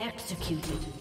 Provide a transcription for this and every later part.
Executed.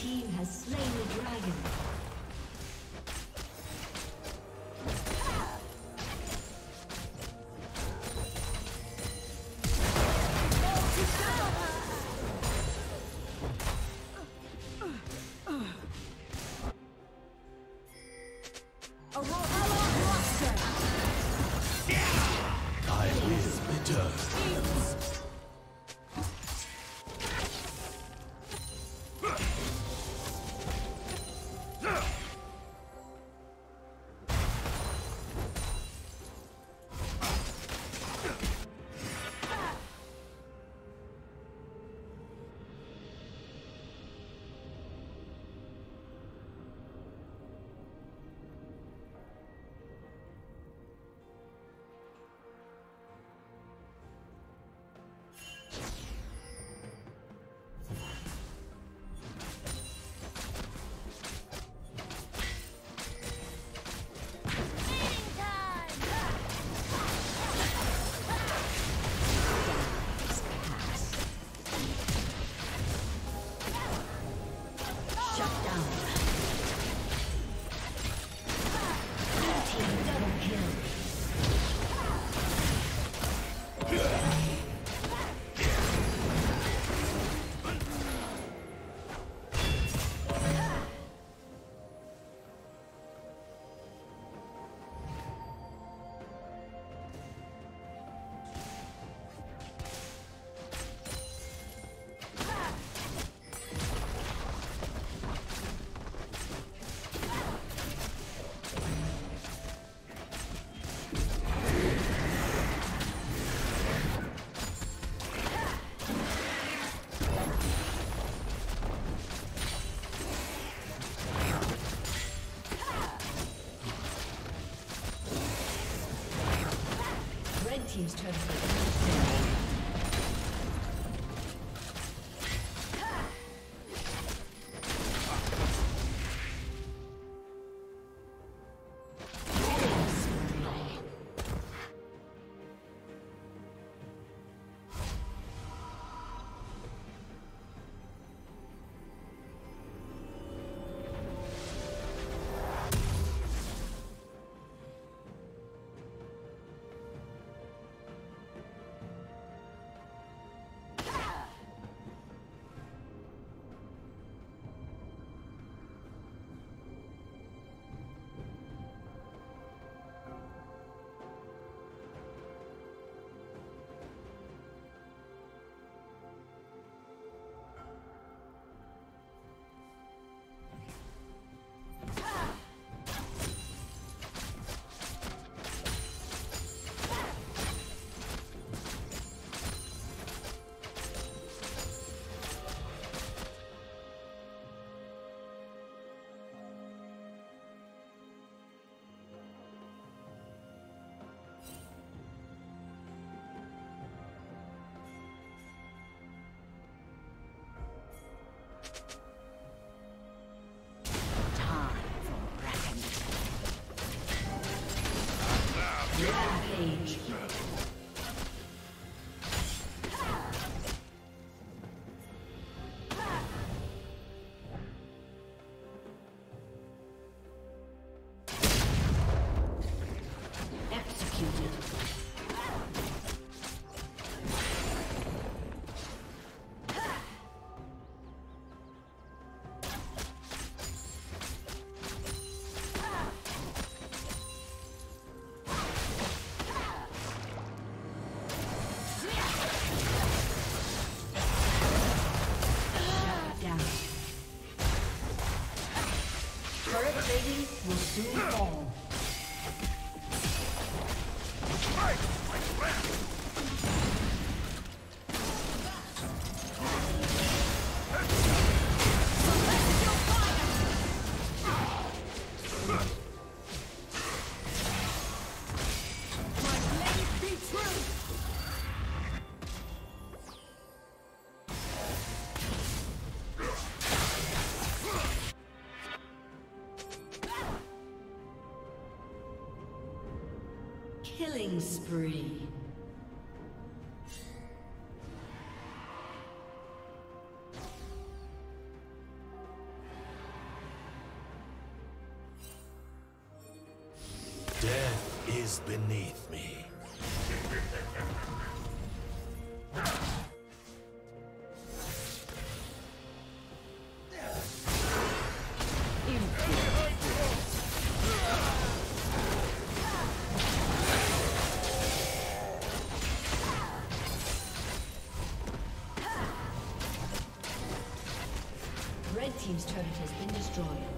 Team has slain team's turret has Turret plating will soon fall. Killing beneath me. Red Team's turret has been destroyed.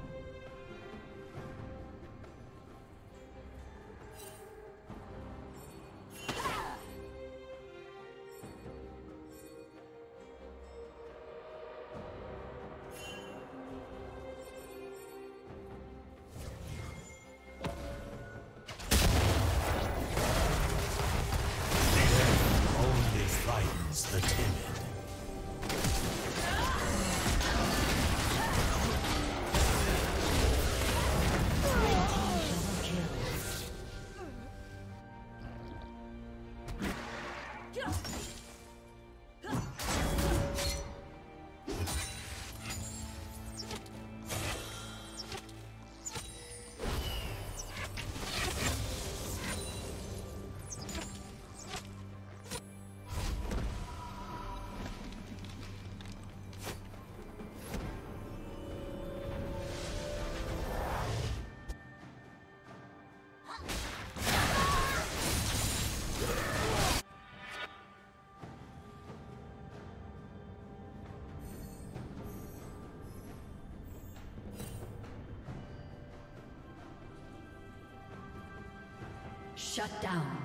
Shut down.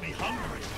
Me hungry.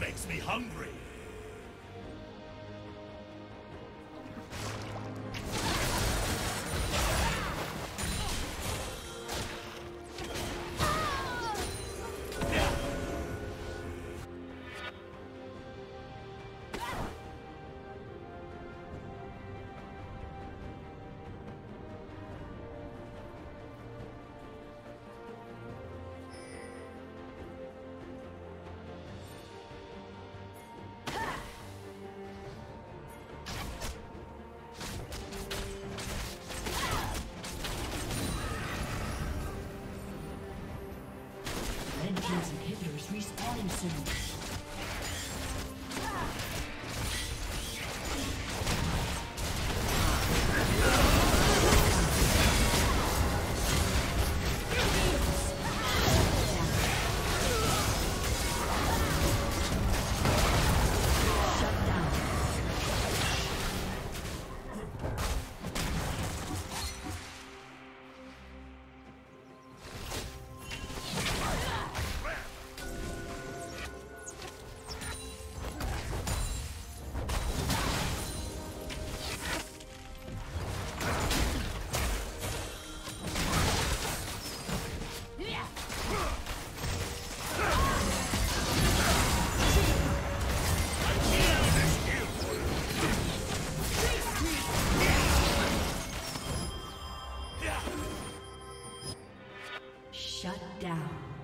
Makes me hungry. Shut down.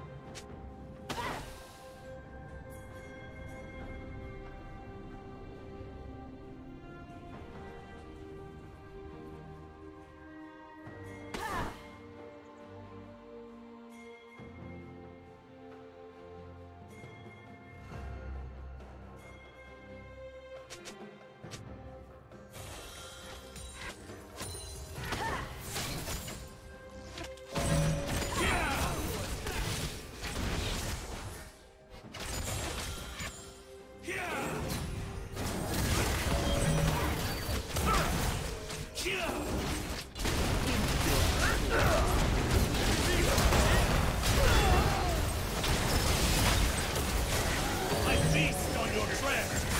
trash.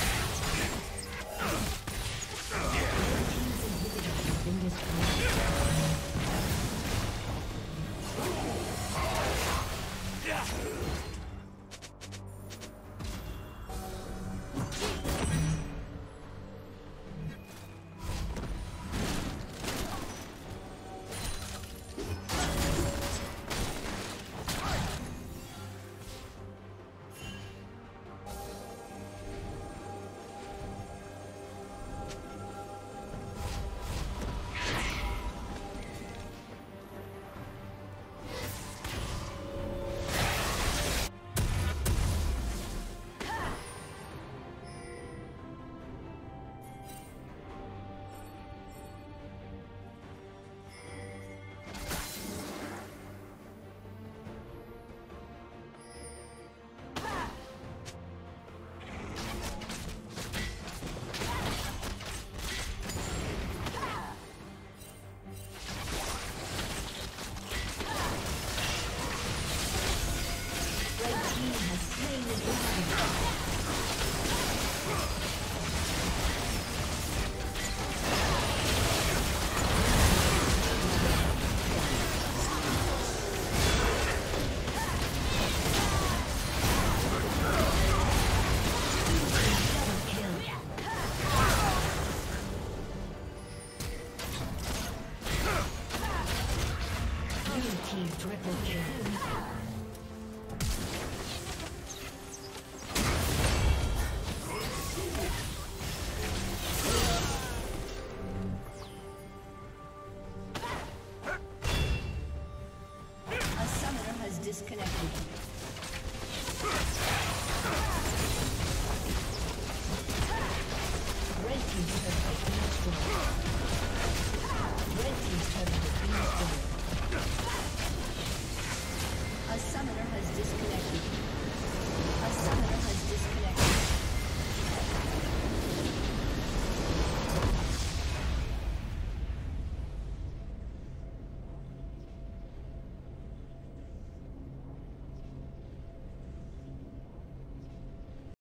Triple kill.